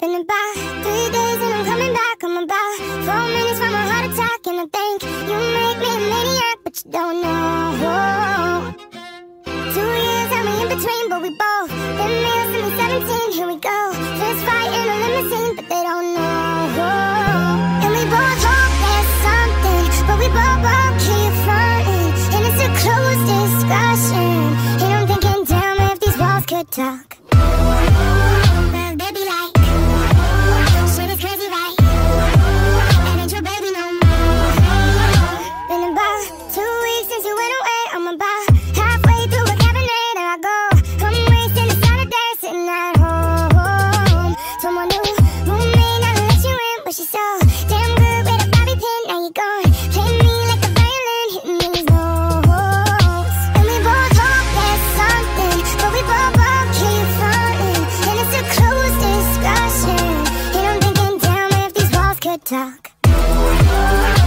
Been about three days and I'm coming back. I'm about four minutes from a heart attack. And I think you make me a maniac, but you don't know. Two years and we in between, but we both been there since we 17. Here we go. Fist fight in a limousine, but they don't know. And we both hope there's something, but we both, both keep fronting. And it's a closed discussion. And I'm thinking, damn, if these walls could talk. talk.